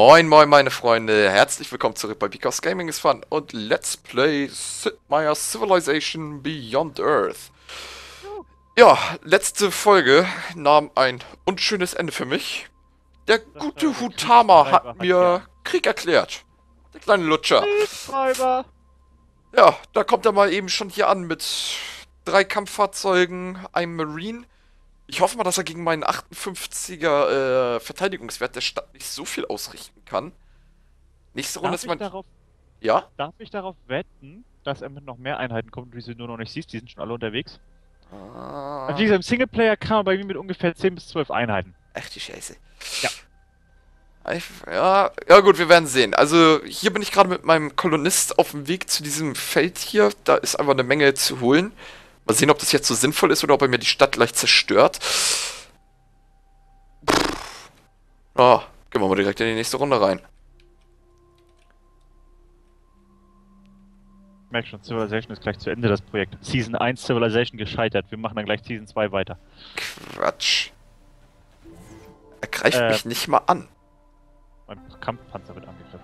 Moin, moin, meine Freunde. Herzlich willkommen zurück bei Because Gaming is Fun und Let's Play Sid Meier's Civilization Beyond Earth. Ja, letzte Folge nahm ein unschönes Ende für mich. Der gute Hutama hat mir Krieg erklärt. Der kleine Lutscher. Ja, da kommt er mal eben schon hier an mit drei Kampffahrzeugen, einem Marine ich hoffe mal, dass er gegen meinen 58er äh, Verteidigungswert der Stadt nicht so viel ausrichten kann. Nächste Runde darf ist mein. Darauf, ja? Darf ich darauf wetten, dass er mit noch mehr Einheiten kommt, wie du sie nur noch nicht siehst? Die sind schon alle unterwegs. Ah. Also wie gesagt, im Singleplayer kam er bei mir mit ungefähr 10 bis 12 Einheiten. Ach die Scheiße. Ja. Ja, ja gut, wir werden sehen. Also hier bin ich gerade mit meinem Kolonist auf dem Weg zu diesem Feld hier. Da ist einfach eine Menge zu holen. Mal sehen, ob das jetzt so sinnvoll ist oder ob er mir die Stadt gleich zerstört. Ah, gehen wir mal direkt in die nächste Runde rein. Ich merke schon, Civilization ist gleich zu Ende, das Projekt. Season 1 Civilization gescheitert. Wir machen dann gleich Season 2 weiter. Quatsch. Er greift äh, mich nicht mal an. Mein Kampfpanzer wird angegriffen.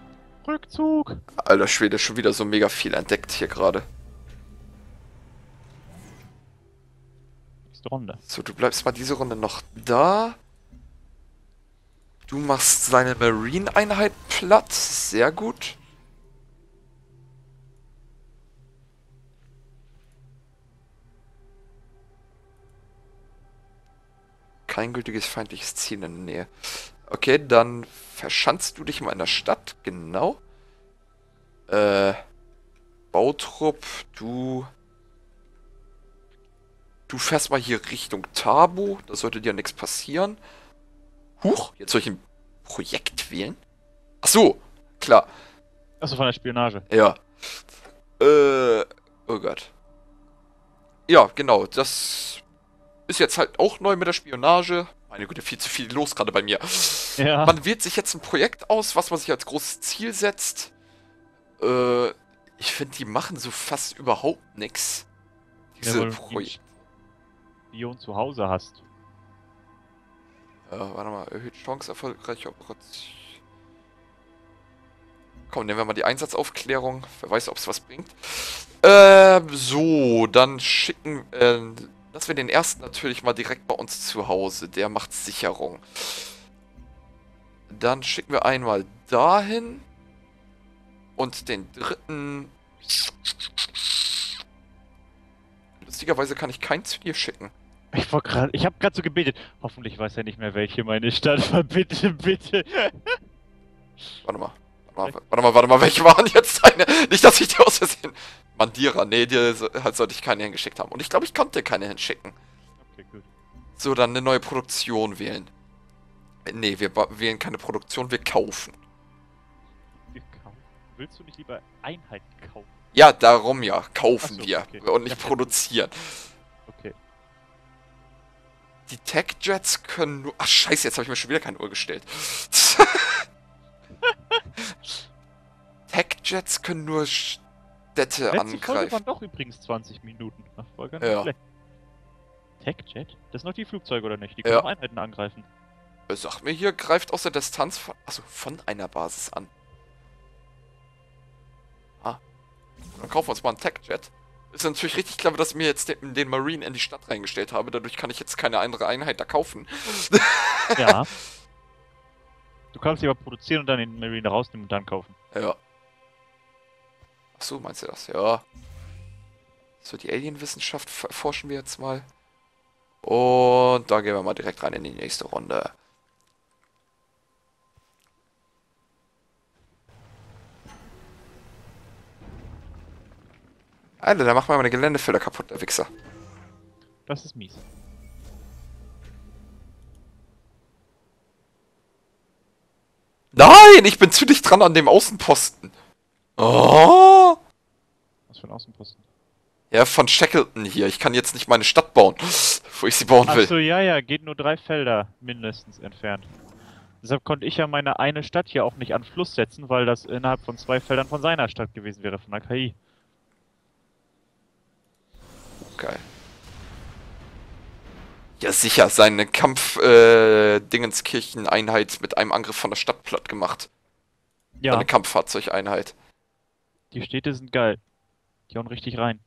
Rückzug! Alter Schwede, schon wieder so mega viel entdeckt hier gerade. Nächste Runde. So, du bleibst mal diese Runde noch da. Du machst seine Marine-Einheit platt. Sehr gut. Kein gültiges feindliches Ziel in der Nähe. Okay, dann verschanzt du dich mal in der Stadt. Genau. Äh, Bautrupp, du Du fährst mal hier Richtung Tabu. Da sollte dir nichts passieren. Huch, jetzt soll ich ein Projekt wählen? Ach so, klar. Achso, von der Spionage. Ja. Äh, oh Gott. Ja, genau, das ist jetzt halt auch neu mit der Spionage. Meine Güte, viel zu viel los gerade bei mir. Ja. Man wählt sich jetzt ein Projekt aus, was man sich als großes Ziel setzt. Äh, ich finde, die machen so fast überhaupt nichts. Diese ja, Projekte. Spion zu Hause hast. Ja, warte mal, erhöht Chance erfolgreiche Operation. Komm, nehmen wir mal die Einsatzaufklärung. Wer weiß, ob es was bringt. Äh, so, dann schicken, äh, lassen wir den ersten natürlich mal direkt bei uns zu Hause. Der macht Sicherung. Dann schicken wir einmal dahin. Und den dritten... Lustigerweise kann ich keinen zu dir schicken. Ich, grad, ich habe gerade so gebetet. Hoffentlich weiß er nicht mehr, welche meine Stadt war. Bitte, bitte. Warte mal. Warte mal, warte mal, warte mal, welche waren jetzt deine? Nicht, dass ich dir aus Versehen... Mandira, nee, dir halt sollte ich keine hingeschickt haben. Und ich glaube, ich konnte keine hinschicken. Okay, gut. So, dann eine neue Produktion wählen. Nee, wir wählen keine Produktion, wir kaufen. Wir kaufen? Willst du nicht lieber Einheiten kaufen? Ja, darum ja. Kaufen so, wir. Okay. Und nicht produzieren. Okay. Die Tech-Jets können nur... Ach scheiße, jetzt habe ich mir schon wieder keine Uhr gestellt. Tech-Jets können nur Städte Letzte angreifen. Folge waren doch übrigens 20 Minuten. Ach, war gar nicht ja. Tech-Jet? Das sind noch die Flugzeuge, oder nicht? Die können ja. auch Einheiten angreifen. Sag mir hier, greift aus der Distanz von... Achso, von einer Basis an. Ah. Dann kaufen wir uns mal einen Tech-Jet. Ist natürlich richtig clever, dass ich mir jetzt den, den, Marine in die Stadt reingestellt habe. Dadurch kann ich jetzt keine andere Einheit da kaufen. Ja. Du kannst sie aber produzieren und dann den Marine rausnehmen und dann kaufen. Ja. Achso, meinst du das? Ja. So, die Alienwissenschaft forschen wir jetzt mal. Und da gehen wir mal direkt rein in die nächste Runde. Alter, der macht mal meine Geländefelder kaputt, der Wichser. Das ist mies. Nein, ich bin zu dicht dran an dem Außenposten. Oh! Was für ein Außenposten? Ja, von Shackleton hier. Ich kann jetzt nicht meine Stadt bauen, wo ich sie bauen will. Achso, ja, ja, geht nur drei Felder mindestens entfernt. Deshalb konnte ich ja meine eine Stadt hier auch nicht an Fluss setzen, weil das innerhalb von zwei Feldern von seiner Stadt gewesen wäre, von der KI. Geil. Ja, sicher, seine Kampf-Dingenskirchen-Einheit äh, mit einem Angriff von der Stadt platt gemacht. Ja. Eine Kampffahrzeugeinheit. Die Städte sind geil. Die hauen richtig rein.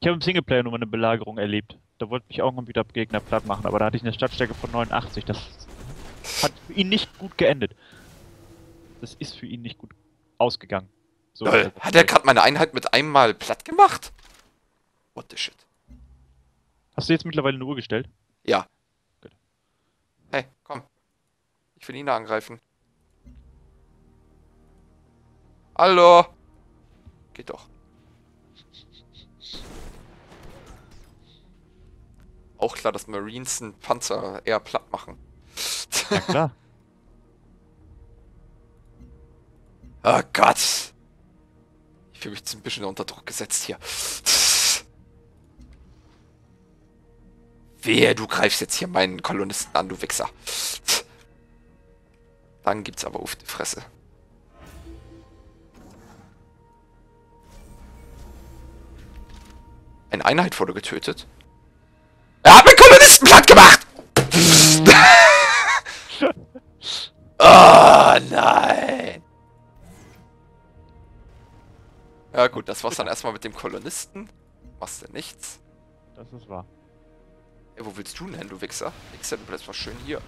Ich habe im Singleplayer nur mal eine Belagerung erlebt. Da wollte mich auch mal wieder Gegner platt machen, aber da hatte ich eine Stadtstärke von 89. Das hat für ihn nicht gut geendet. Das ist für ihn nicht gut ausgegangen. So, Lol, hat er gerade meine Einheit mit einem Mal platt gemacht? What the shit? Hast du jetzt mittlerweile eine Uhr gestellt? Ja. Gut. Hey, komm. Ich will ihn angreifen. Hallo? Geht doch. Auch klar, dass Marines einen Panzer eher platt machen. Ja, klar. oh Gott. Ich fühle mich jetzt ein bisschen unter Druck gesetzt hier. Wehe, du greifst jetzt hier meinen Kolonisten an, du Wichser. Dann gibt's aber auf die Fresse. Eine Einheit wurde getötet. Er hat meinen Kolonisten platt gemacht! oh nein! Ja gut, das war's dann erstmal mit dem Kolonisten. Machst du nichts. Das ist wahr. Ja, wo willst du denn hin, du Wichser? Wichser, du bleibst mal schön hier.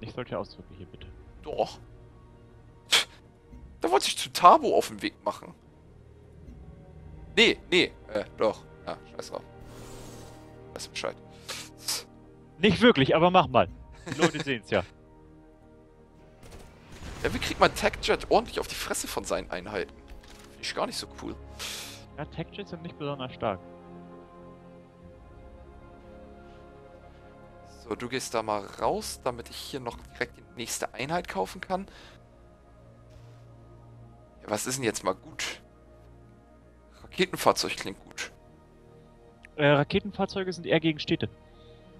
Ich solche Ausdrücke hier, bitte. Doch. Da wollte ich zu Tabo auf den Weg machen. Nee, nee, äh, doch. Ja, scheiß drauf. Weiß Bescheid. Nicht wirklich, aber mach mal. Die Leute sehen's ja. Ja, wie kriegt man TechJet ordentlich auf die Fresse von seinen Einheiten? Finde ich gar nicht so cool. Ja, TechJets sind nicht besonders stark. So, du gehst da mal raus, damit ich hier noch direkt die nächste Einheit kaufen kann. Ja, was ist denn jetzt mal gut? Raketenfahrzeug klingt gut. Äh, Raketenfahrzeuge sind eher gegen Städte.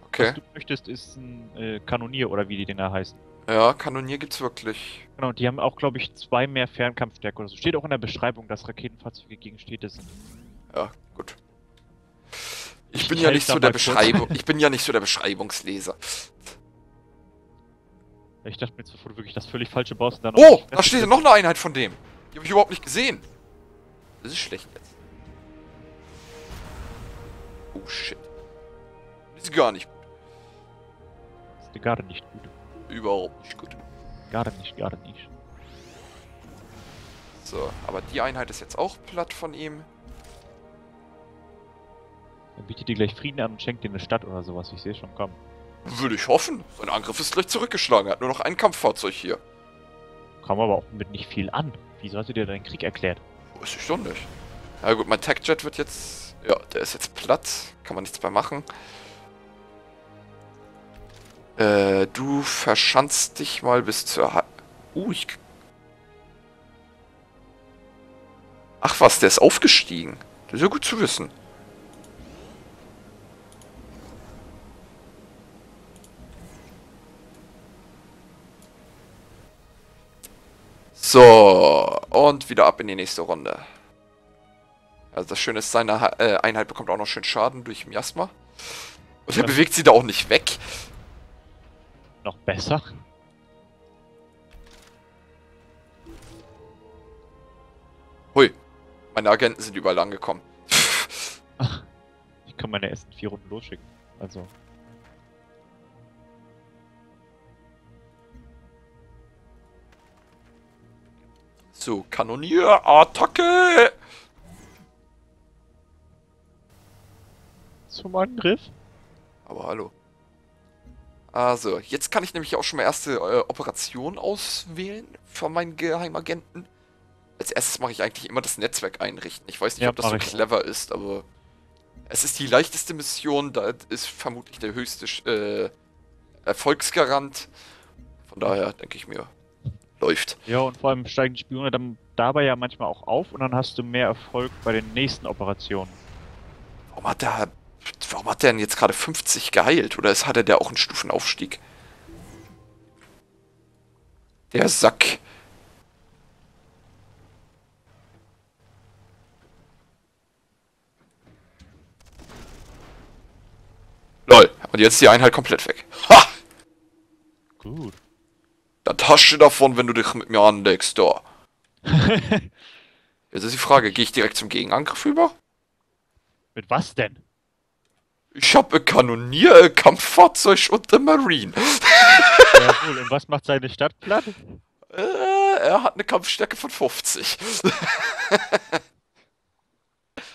Okay. Was du möchtest, ist ein äh, Kanonier oder wie die Dinger heißen. Ja, Kanonier gibt's wirklich. Genau, die haben auch, glaube ich, zwei mehr Fernkampfstärke oder so. Steht auch in der Beschreibung, dass Raketenfahrzeuge gegen Städte sind. Ja, gut. Ich, ich bin ja nicht so der Beschreibung. ich bin ja nicht so der Beschreibungsleser. Ich dachte mir jetzt, bevor du wirklich das völlig falsche baust, dann. Oh, da steht ja noch eine Einheit von dem. Die habe ich überhaupt nicht gesehen. Das ist schlecht jetzt. Oh shit. Das ist gar nicht gut. Das ist gar nicht gut. Überhaupt nicht gut. Gar nicht, gar nicht. So, aber die Einheit ist jetzt auch platt von ihm. Dann bietet dir gleich Frieden an und schenkt dir eine Stadt oder sowas. Ich sehe schon kommen. Würde ich hoffen. Sein Angriff ist gleich zurückgeschlagen. Er hat nur noch ein Kampffahrzeug hier. Kam aber auch mit nicht viel an. Wie sollte dir deinen Krieg erklärt? Weiß ich schon nicht. Ja gut, mein Techjet wird jetzt... Ja, der ist jetzt platt. Kann man nichts mehr machen. Äh, du verschanzt dich mal bis zur... Ha uh, ich... Ach was, der ist aufgestiegen. Das ist ja gut zu wissen. So, und wieder ab in die nächste Runde. Also das Schöne ist, seine äh, Einheit bekommt auch noch schön Schaden durch Miasma. Und er ja. bewegt sie da auch nicht weg. Noch besser. Hui, meine Agenten sind überall angekommen. ich kann meine ersten vier Runden losschicken. Also. So, Kanonier, Attacke! Zum Angriff. Aber hallo. Also, jetzt kann ich nämlich auch schon mal erste äh, Operationen auswählen von meinen Geheimagenten. Als erstes mache ich eigentlich immer das Netzwerk einrichten. Ich weiß nicht, ja, ob das so clever ist, aber es ist die leichteste Mission, da ist vermutlich der höchste äh, Erfolgsgarant. Von daher denke ich mir, läuft. Ja, und vor allem steigen die Spione dann dabei ja manchmal auch auf und dann hast du mehr Erfolg bei den nächsten Operationen. Warum hat der, warum hat der denn jetzt gerade 50 geheilt? Oder ist, hatte der auch einen Stufenaufstieg? Der Sack. Lol. Und jetzt ist die Einheit komplett weg. Ha! Gut. Das Tasche davon, wenn du dich mit mir anlegst, da. Jetzt ist die Frage, gehe ich direkt zum Gegenangriff über? Mit was denn? Ich habe ein Kanonier, ein Kampffahrzeug und ein Marine. Jawohl, und was macht seine Stadt platt? Äh, er hat eine Kampfstärke von 50.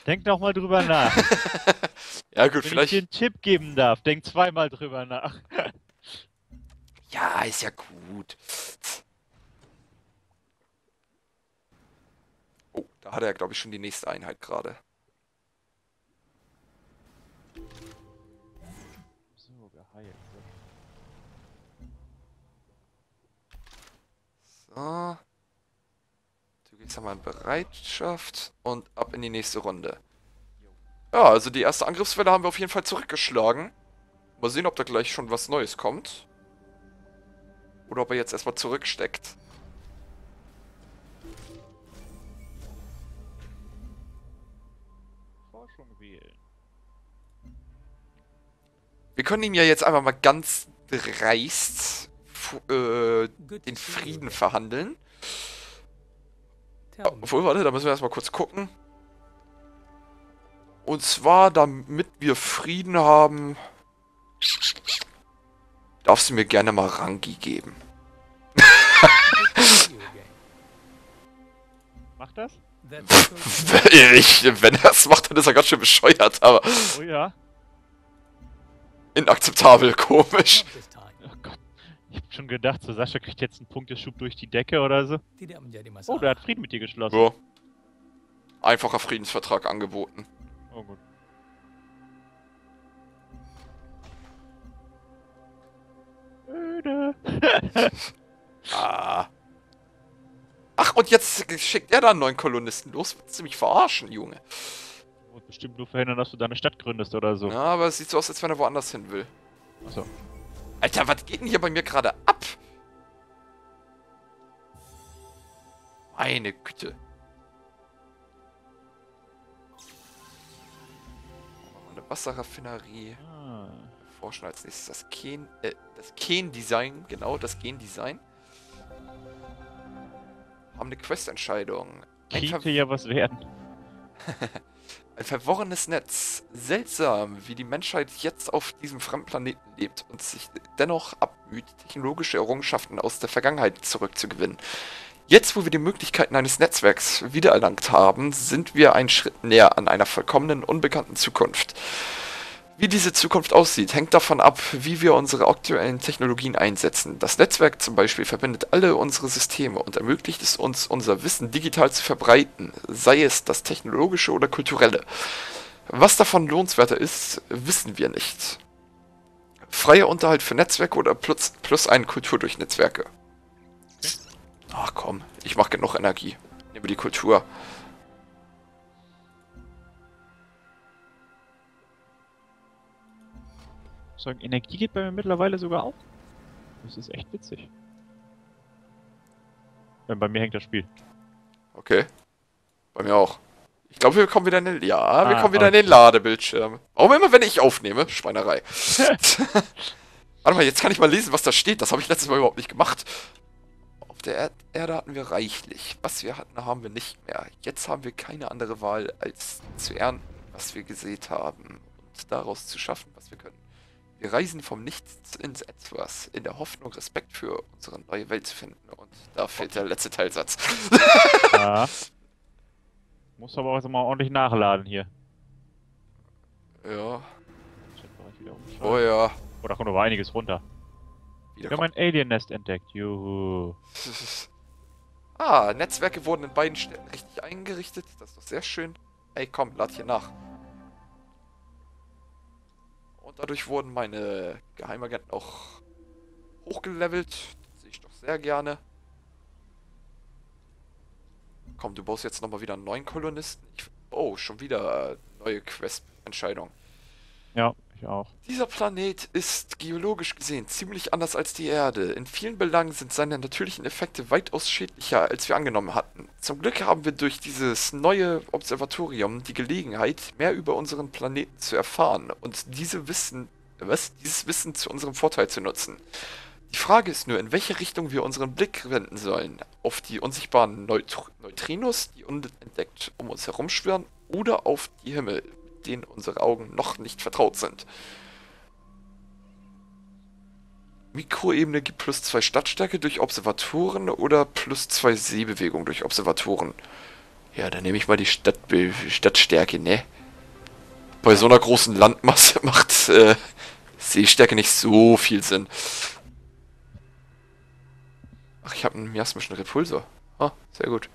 Denk doch mal drüber nach. ja gut, Wenn vielleicht... ich dir einen Tipp geben darf, denk zweimal drüber nach. Ja, ist ja gut. Oh, da hat er, glaube ich, schon die nächste Einheit gerade. So, geheilt. So. Du gehst einmal in Bereitschaft und ab in die nächste Runde. Ja, also die erste Angriffswelle haben wir auf jeden Fall zurückgeschlagen. Mal sehen, ob da gleich schon was Neues kommt. Oder ob er jetzt erstmal zurücksteckt. Forschung wählen. Wir können ihm ja jetzt einfach mal ganz dreist äh, den Frieden verhandeln. Obwohl, warte, da müssen wir erstmal kurz gucken. Und zwar, damit wir Frieden haben, darfst du mir gerne mal Rangi geben. Macht das? ich, wenn er es macht, dann ist er ganz schön bescheuert, aber... Oh ja. Inakzeptabel, komisch. Oh Gott. Ich hab schon gedacht, so Sascha kriegt jetzt einen Punkteschub durch die Decke oder so. Oh, der hat Frieden mit dir geschlossen. Ja. Einfacher Friedensvertrag angeboten. Oh gut. Ah. Ach, und jetzt schickt er da einen neuen Kolonisten los. Willst du mich verarschen, Junge? Und bestimmt nur verhindern, dass du deine Stadt gründest oder so. Ja, aber es sieht so aus, als wenn er woanders hin will. Achso. Alter, was geht denn hier bei mir gerade ab? Meine Güte. Eine Wasserraffinerie. Ah. Forschen als nächstes das Ken, äh, das Ken-Design, genau, das Gen-Design. Haben eine Quest-Entscheidung. Könnte ja was werden. Ein verworrenes Netz. Seltsam, wie die Menschheit jetzt auf diesem fremden Planeten lebt und sich dennoch abmüht, technologische Errungenschaften aus der Vergangenheit zurückzugewinnen. Jetzt, wo wir die Möglichkeiten eines Netzwerks wiedererlangt haben, sind wir einen Schritt näher an einer vollkommenen, unbekannten Zukunft. Wie diese Zukunft aussieht, hängt davon ab, wie wir unsere aktuellen Technologien einsetzen. Das Netzwerk zum Beispiel verbindet alle unsere Systeme und ermöglicht es uns, unser Wissen digital zu verbreiten, sei es das technologische oder kulturelle. Was davon lohnenswerter ist, wissen wir nicht. Freier Unterhalt für Netzwerke oder plus, plus eine Kultur durch Netzwerke? Ach komm, ich mach genug Energie. Nehme die Kultur. Sagen, Energie geht bei mir mittlerweile sogar auf. Das ist echt witzig. Ja, bei mir hängt das Spiel. Okay. Bei mir auch. Ich glaube, wir kommen wieder in den... Ja, ah, wir kommen wieder okay. in den Ladebildschirm. Warum immer, wenn ich aufnehme? Schweinerei. Warte mal, jetzt kann ich mal lesen, was da steht. Das habe ich letztes Mal überhaupt nicht gemacht. Auf der Erd Erde hatten wir reichlich. Was wir hatten, haben wir nicht mehr. Jetzt haben wir keine andere Wahl, als zu ernten, was wir gesät haben. Und daraus zu schaffen, was wir können. Wir reisen vom Nichts ins Etwas, in der Hoffnung, Respekt für unsere neue Welt zu finden. Und da fehlt der letzte Teilsatz. Ja. Muss aber auch mal ordentlich nachladen hier. Ja. Oh ja. Oh, da kommt aber einiges runter. Wieder Wir haben ein Alien-Nest entdeckt. Juhu. ah, Netzwerke wurden in beiden Städten richtig eingerichtet. Das ist doch sehr schön. Ey, komm, lad hier nach. Und dadurch wurden meine Geheimagenten auch hochgelevelt. Das sehe ich doch sehr gerne. Komm, du baust jetzt nochmal wieder einen neuen Kolonisten. Ich, oh, schon wieder neue Quest-Entscheidung. Ja, ich auch. Dieser Planet ist geologisch gesehen ziemlich anders als die Erde. In vielen Belangen sind seine natürlichen Effekte weitaus schädlicher, als wir angenommen hatten. Zum Glück haben wir durch dieses neue Observatorium die Gelegenheit, mehr über unseren Planeten zu erfahren und diese Wissen, was, dieses Wissen zu unserem Vorteil zu nutzen. Die Frage ist nur, in welche Richtung wir unseren Blick wenden sollen. Auf die unsichtbaren Neut Neutrinos, die unentdeckt um uns herum schwirren, oder auf die Himmel, mit denen unsere Augen noch nicht vertraut sind. Mikroebene gibt plus 2 Stadtstärke durch Observatoren oder plus 2 Seebewegung durch Observatoren. Ja, dann nehme ich mal die Stadtbe Stadtstärke, ne? Bei so einer großen Landmasse macht äh, Seestärke nicht so viel Sinn. Ach, ich habe einen miasmischen Repulsor. Ah, sehr gut.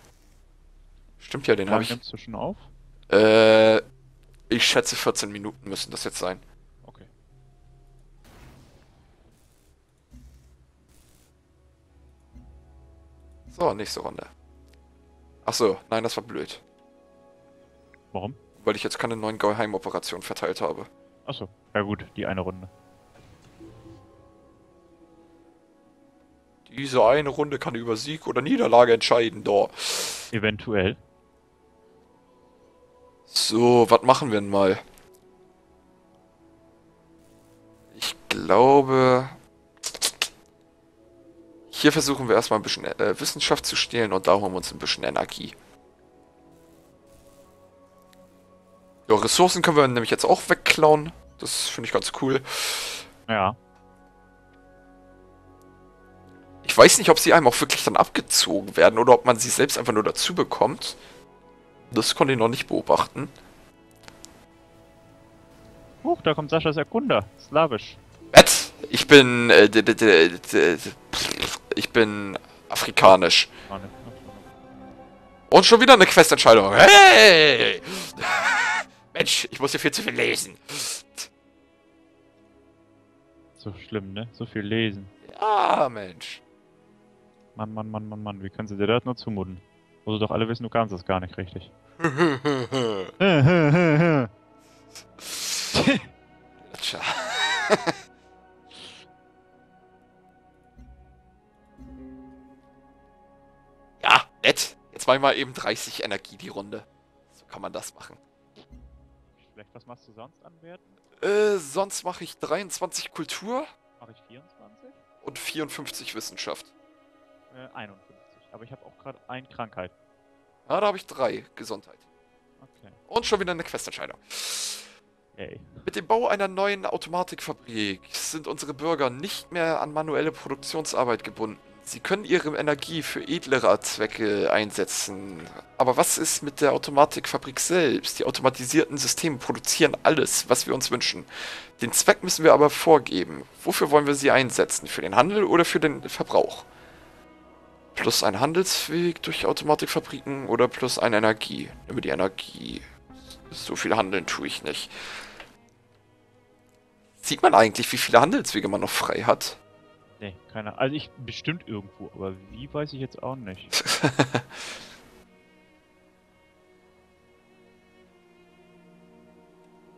Stimmt ja, den habe ich. Nimmst du schon auf? Äh, ich schätze 14 Minuten müssen das jetzt sein. Okay. So, nächste Runde. Achso, nein, das war blöd. Warum? Weil ich jetzt keine neuen Geheimoperationen verteilt habe. Achso, ja gut, die eine Runde. Diese eine Runde kann über Sieg oder Niederlage entscheiden, da. Eventuell. So, was machen wir denn mal? Ich glaube... Hier versuchen wir erstmal ein bisschen äh, Wissenschaft zu stehlen und da holen wir uns ein bisschen Energie. Ja, Ressourcen können wir nämlich jetzt auch wegklauen. Das finde ich ganz cool. Ja. Ich weiß nicht, ob sie einem auch wirklich dann abgezogen werden oder ob man sie selbst einfach nur dazu bekommt. Das konnte ich noch nicht beobachten. Huch, da kommt Saschas Erkunder. Slawisch. Matt, ich bin. Äh, ich bin afrikanisch. Und schon wieder eine Questentscheidung. Hey! Mensch, ich muss hier viel zu viel lesen. So schlimm, ne? So viel lesen. Ja, Mensch. Mann, Mann, Mann, Mann, Mann, wie können sie dir das nur zumuten? Sie doch alle wissen, du kannst das gar nicht richtig. Tja. ja, nett. Jetzt mach ich mal eben 30 Energie die Runde. So kann man das machen. Vielleicht, was machst du sonst anwerten? Äh, sonst mache ich 23 Kultur. Mache ich 24? Und 54 Wissenschaft. Äh, 51. Aber ich habe auch gerade eine Krankheit. Ja, da habe ich drei Gesundheit. Okay. Und schon wieder eine Questentscheidung. Yay. Mit dem Bau einer neuen Automatikfabrik sind unsere Bürger nicht mehr an manuelle Produktionsarbeit gebunden. Sie können ihre Energie für edlere Zwecke einsetzen. Aber was ist mit der Automatikfabrik selbst? Die automatisierten Systeme produzieren alles, was wir uns wünschen. Den Zweck müssen wir aber vorgeben. Wofür wollen wir sie einsetzen? Für den Handel oder für den Verbrauch? Plus ein Handelsweg durch Automatikfabriken oder plus eine Energie? Über die Energie. So viel handeln tue ich nicht. Sieht man eigentlich, wie viele Handelswege man noch frei hat? Nee, keine Also ich bestimmt irgendwo, aber wie weiß ich jetzt auch nicht.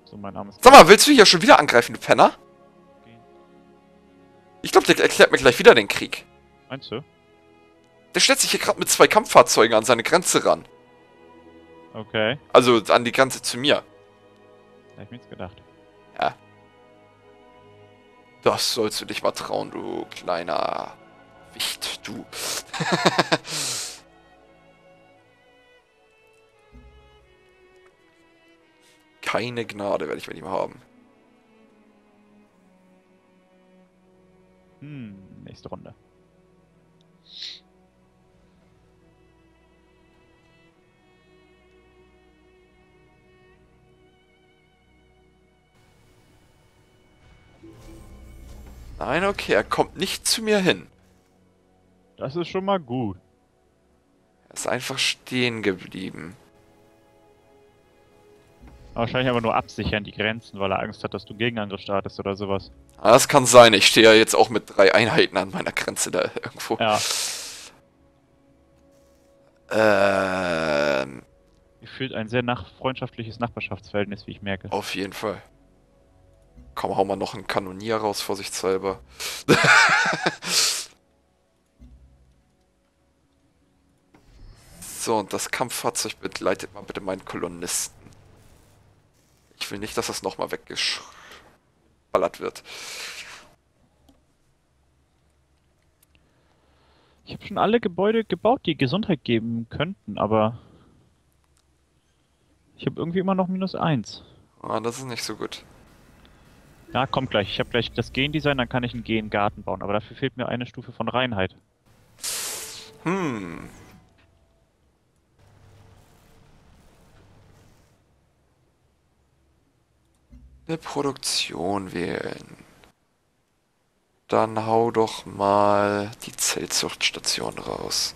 so, mein Name ist. Sag mal, willst du hier schon wieder angreifen, du Penner? Okay. Ich glaube, der erklärt mir gleich wieder den Krieg. Meinst du? Der stellt sich hier gerade mit zwei Kampffahrzeugen an seine Grenze ran. Okay. Also an die Grenze zu mir. Hätte ich mir jetzt gedacht. Ja. Das sollst du dich mal trauen, du kleiner Wicht, du. Keine Gnade werde ich mit ihm haben. Hm, nächste Runde. Nein, okay, er kommt nicht zu mir hin. Das ist schon mal gut. Er ist einfach stehen geblieben. Wahrscheinlich aber nur absichern die Grenzen, weil er Angst hat, dass du Gegenangriff startest oder sowas. Ah, das kann sein. Ich stehe ja jetzt auch mit drei Einheiten an meiner Grenze da irgendwo. Ja. Ähm. Gefühlt ein sehr nach freundschaftliches Nachbarschaftsverhältnis, wie ich merke. Auf jeden Fall. Komm, hau mal noch einen Kanonier raus, vorsichtshalber. so, und das Kampffahrzeug begleitet mal bitte meinen Kolonisten. Ich will nicht, dass das nochmal weggeballert wird. Ich habe schon alle Gebäude gebaut, die Gesundheit geben könnten, aber ich habe irgendwie immer noch minus eins. Ah, das ist nicht so gut. Ja, kommt gleich. Ich habe gleich das Gendesign, dann kann ich einen Gengarten bauen. Aber dafür fehlt mir eine Stufe von Reinheit. Hm. Eine Produktion wählen. Dann hau doch mal die Zellzuchtstation raus.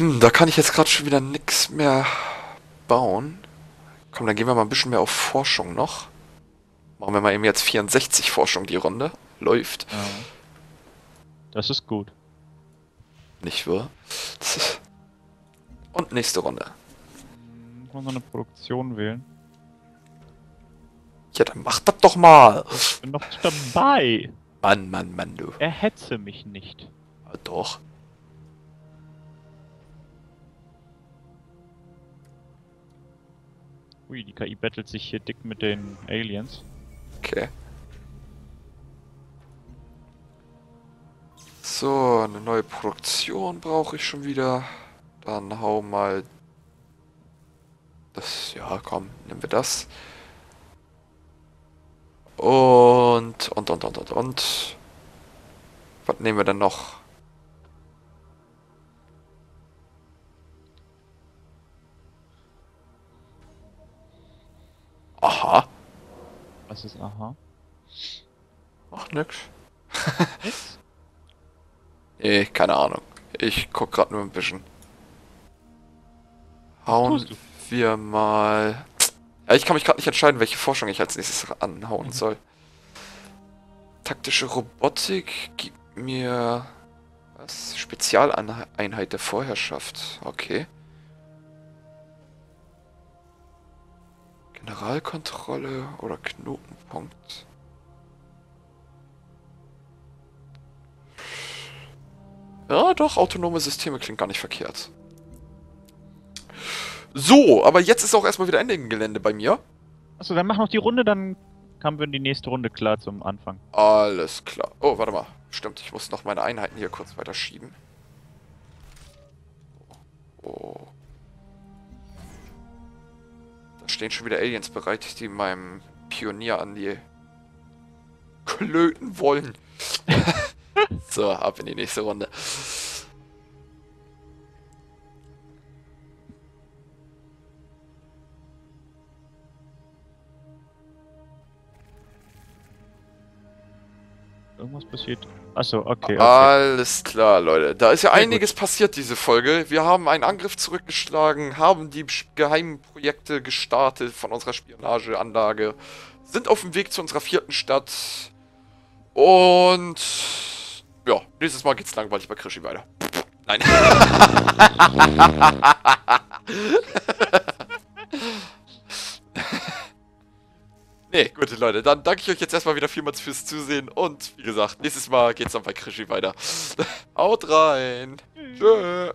Hm, da kann ich jetzt gerade schon wieder nichts mehr bauen. Komm, dann gehen wir mal ein bisschen mehr auf Forschung noch. Machen wir mal eben jetzt 64 Forschung die Runde. Läuft. Ja. Das ist gut. Nicht wahr? Und nächste Runde mal so eine Produktion wählen. Ja, dann mach das doch mal. Ich bin noch dabei. Mann, Mann, Mann, du. Erhetze mich nicht. Ja, doch. Ui, die KI battelt sich hier dick mit den Aliens. Okay. So, eine neue Produktion brauche ich schon wieder. Dann hau mal das, ja, komm, nehmen wir das. Und, und, und, und, und, und. Was nehmen wir denn noch? Aha. Was ist aha? Ach, nix. nix? nee, keine Ahnung. Ich guck gerade nur ein bisschen. Hauen wir mal... Ja, ich kann mich gerade nicht entscheiden, welche Forschung ich als nächstes anhauen mhm. soll. Taktische Robotik gibt mir... Was? Spezialeinheit der Vorherrschaft. Okay. Generalkontrolle oder Knotenpunkt. Ja, doch, autonome Systeme klingt gar nicht verkehrt. So, aber jetzt ist auch erstmal wieder Ende im Gelände bei mir. Achso, dann mach noch die Runde, dann haben wir in die nächste Runde klar zum Anfang. Alles klar. Oh, warte mal. Stimmt, ich muss noch meine Einheiten hier kurz weiter schieben. Oh. Stehen schon wieder Aliens bereit, die meinem Pionier an die klöten wollen. so, ab in die nächste Runde. Irgendwas passiert. Achso, okay, okay. Alles klar, Leute. Da ist ja Sehr einiges gut. passiert, diese Folge. Wir haben einen Angriff zurückgeschlagen, haben die geheimen Projekte gestartet von unserer Spionageanlage, sind auf dem Weg zu unserer vierten Stadt. Und ja, nächstes Mal geht's langweilig bei Krischi weiter. Nein. Nee, gute Leute, dann danke ich euch jetzt erstmal wieder vielmals fürs Zusehen und wie gesagt, nächstes Mal geht's dann bei Krischi weiter. Haut rein. Tschö.